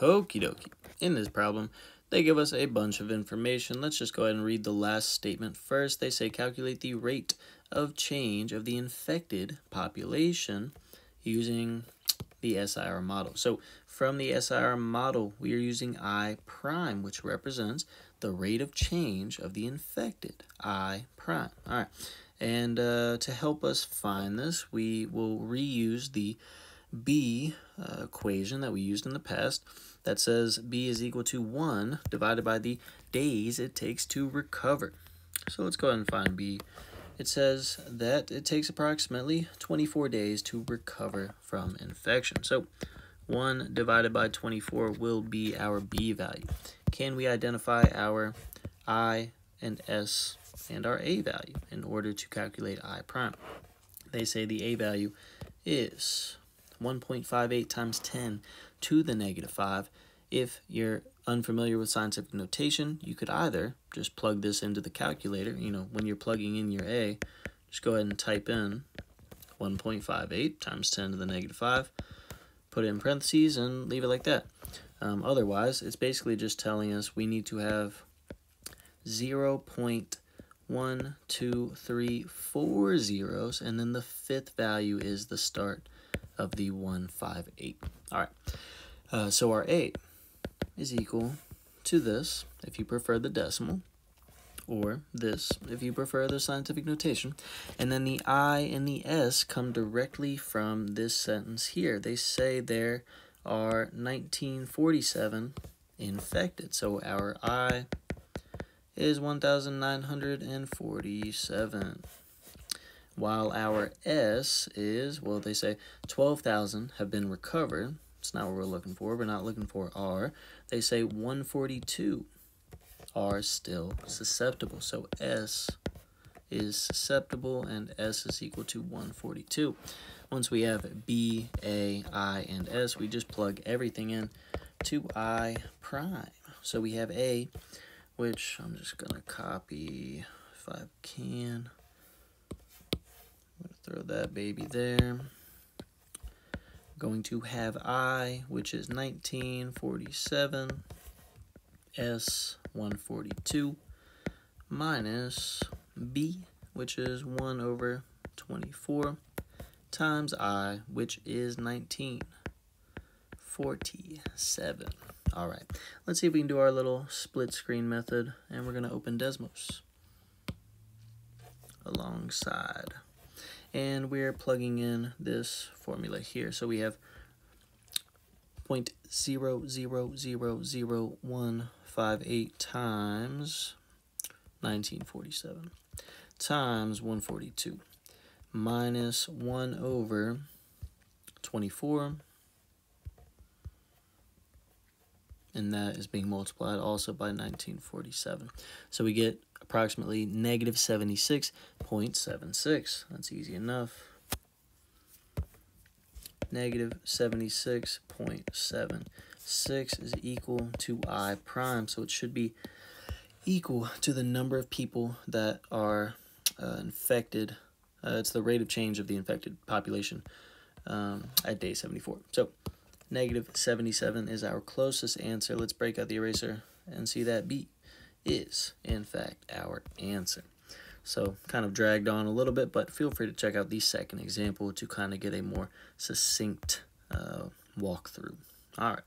Hokie dokie. In this problem, they give us a bunch of information. Let's just go ahead and read the last statement first. They say calculate the rate of change of the infected population using the SIR model. So from the SIR model, we are using I prime, which represents the rate of change of the infected, I prime. All right, and uh, to help us find this, we will reuse the B uh, equation that we used in the past that says B is equal to 1 divided by the days it takes to recover. So let's go ahead and find B. It says that it takes approximately 24 days to recover from infection. So 1 divided by 24 will be our B value. Can we identify our I and S and our A value in order to calculate I prime? They say the A value is 1.58 times 10 to the negative 5. If you're unfamiliar with scientific notation, you could either just plug this into the calculator. You know, when you're plugging in your A, just go ahead and type in 1.58 times 10 to the negative 5, put it in parentheses, and leave it like that. Um, otherwise, it's basically just telling us we need to have 0 0.1234 zeros, and then the fifth value is the start of the 158. All right, uh, so our 8 is equal to this, if you prefer the decimal, or this, if you prefer the scientific notation. And then the I and the S come directly from this sentence here. They say there are 1947 infected. So our I is 1,947 while our S is, well, they say 12,000 have been recovered. It's not what we're looking for. We're not looking for R. They say 142 are still susceptible. So S is susceptible and S is equal to 142. Once we have B, A, I, and S, we just plug everything in to I prime. So we have A, which I'm just going to copy if I can. Throw that baby there. Going to have I, which is 1947, S 142, minus B, which is 1 over 24, times I, which is 1947. All right, let's see if we can do our little split screen method, and we're going to open Desmos alongside and we're plugging in this formula here. So we have 0.000158 times 1947 times 142 minus 1 over 24 and that is being multiplied also by 1947. So we get approximately negative 76.76. That's easy enough. Negative 76.76 is equal to I prime, so it should be equal to the number of people that are uh, infected. Uh, it's the rate of change of the infected population um, at day 74. So negative 77 is our closest answer. Let's break out the eraser and see that B is, in fact, our answer. So kind of dragged on a little bit, but feel free to check out the second example to kind of get a more succinct uh, walkthrough. All right.